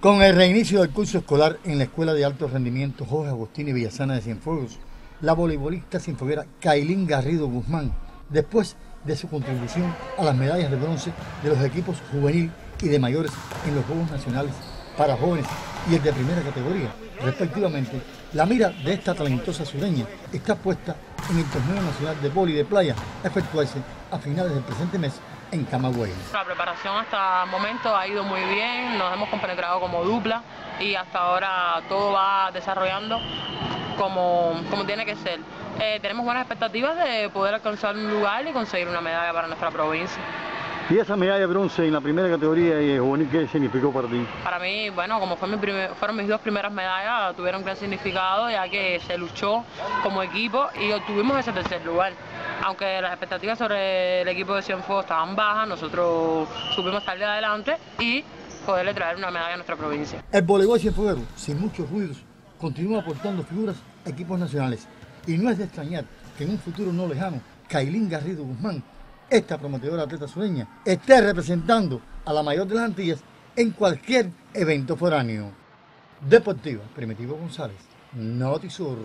Con el reinicio del curso escolar en la Escuela de Alto Rendimiento Jorge Agustín Villasana de Cienfuegos, la voleibolista cienfueguera Kailín Garrido Guzmán, después de su contribución a las medallas de bronce de los equipos juvenil y de mayores en los Juegos Nacionales para jóvenes y el de primera categoría, respectivamente, la mira de esta talentosa sureña está puesta en el Torneo Nacional de Boli de Playa, efectuarse a finales del presente mes en Camagüey. La preparación hasta el momento ha ido muy bien, nos hemos compenetrado como dupla y hasta ahora todo va desarrollando como, como tiene que ser. Eh, tenemos buenas expectativas de poder alcanzar un lugar y conseguir una medalla para nuestra provincia. ¿Y esa medalla de bronce en la primera categoría y juvenil qué significó para ti? Para mí, bueno, como fue mi primer, fueron mis dos primeras medallas, tuvieron gran significado ya que se luchó como equipo y obtuvimos ese tercer lugar. Aunque las expectativas sobre el equipo de Cienfuegos estaban bajas, nosotros supimos salir adelante y poderle traer una medalla a nuestra provincia. El voleibol cienfueguero, sin muchos ruidos, continúa aportando figuras a equipos nacionales. Y no es de extrañar que en un futuro no lejano, Kailín Garrido Guzmán esta prometedora atleta sureña esté representando a la mayor de las Antillas en cualquier evento foráneo. Deportiva, Primitivo González, Notisur.